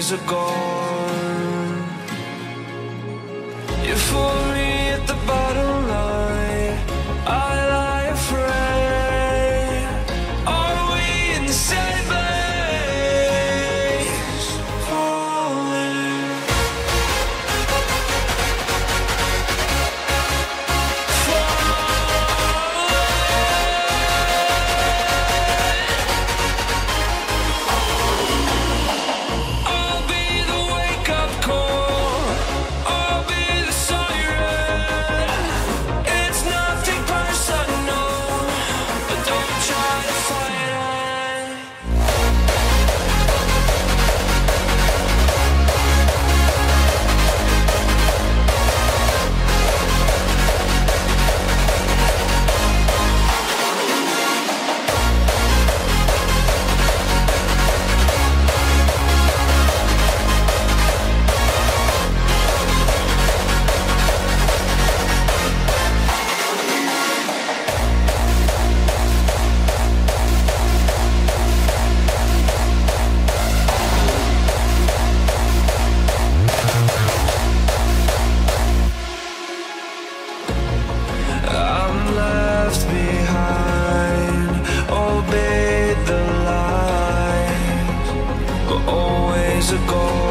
days are gone. You fooled me at the bottom line. I years ago.